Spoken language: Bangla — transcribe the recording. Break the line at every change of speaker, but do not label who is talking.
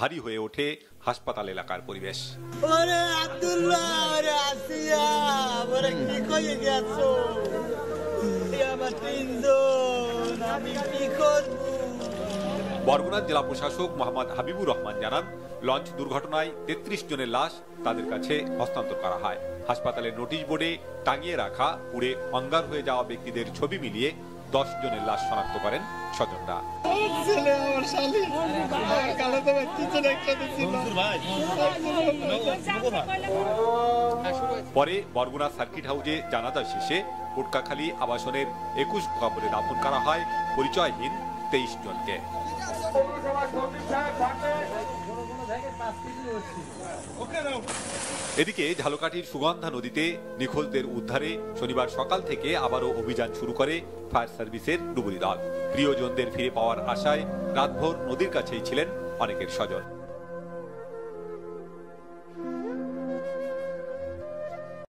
ভারী হয়ে ওঠে হাসপাতাল এলাকার পরিবেশ। বরগুনা জেলা প্রশাসক মোহাম্মদ হাবিবুর রহমান জানান লঞ্চ দুর্ঘটনায় তেত্রিশ জনের লাশ তাদের কাছে হস্তান্তর করা হয়। হাসপাতালের নোটিশ বোর্ডে টাঙিয়ে রাখা পুড়ে অঙ্গার হয়ে যাওয়া ব্যক্তিদের ছবি মিলিয়ে দশ জনের লাশ শনাক্ত করেন স্বজনরা। পরে বরগুনা সার্কিট হাউসে জানাজা শেষে উটকাখালী আবাসনের একুশ কাপড়ে দাফন করা হয় পরিচয়হীন তেইশ জনকে। এদিকে ঝালকাঠির সুগন্ধা নদীতে নিখোঁজদের উদ্ধারে শনিবার সকাল থেকে আবারও অভিযান শুরু করে ফায়ার সার্ভিসের ডুবুরি দল। প্রিয়জনদের ফিরে পাওয়ার আশায় রাতভর নদীর কাছেই ছিলেন অনেকের স্বজন।